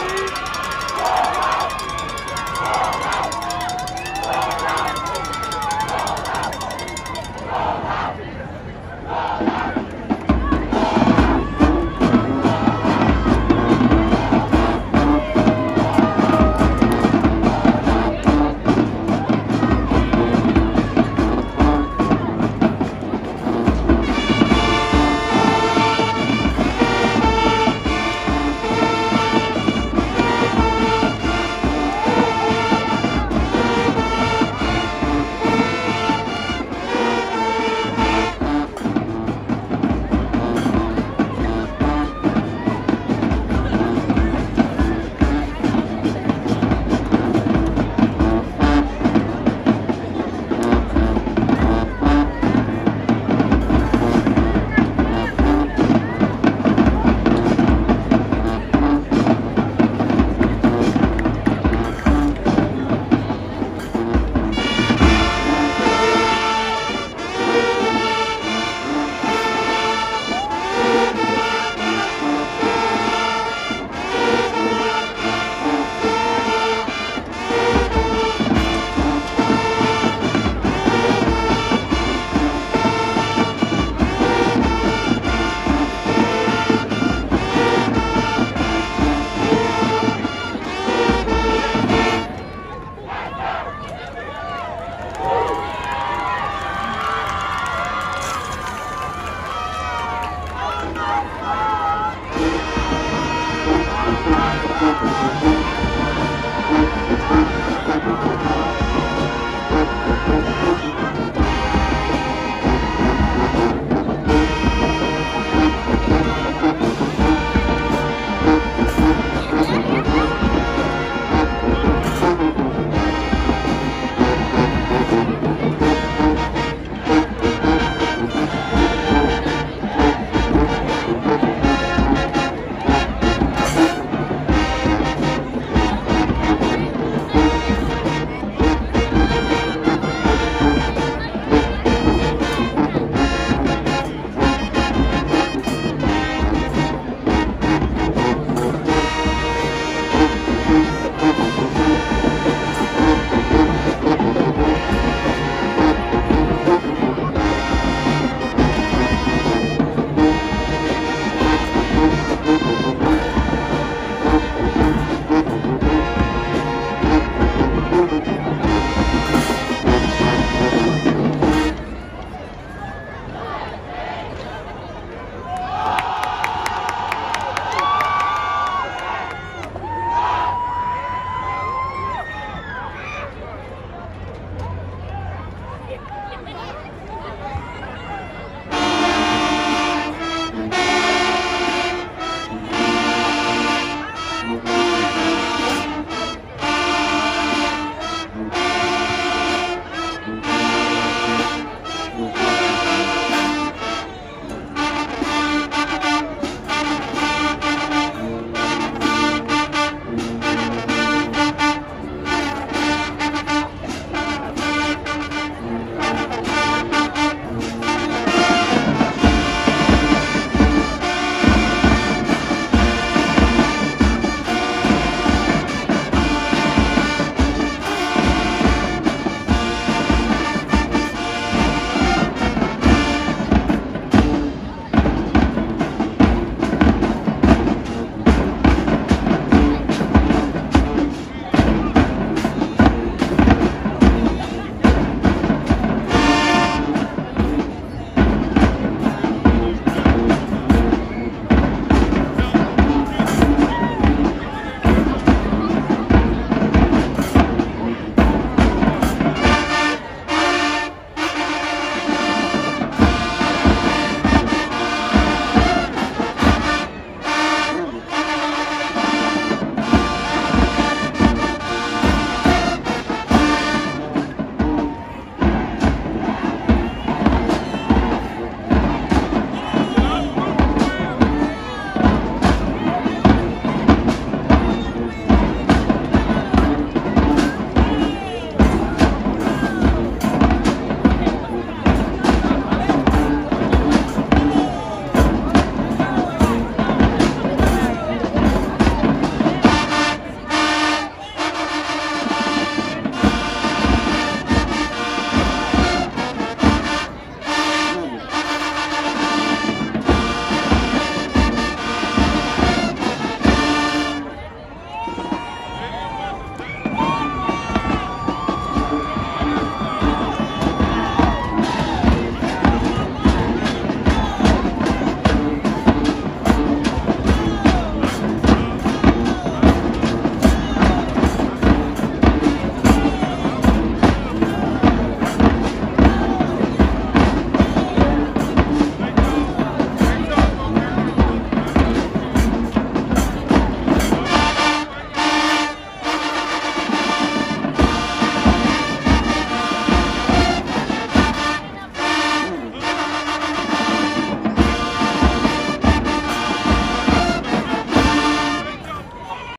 Wow.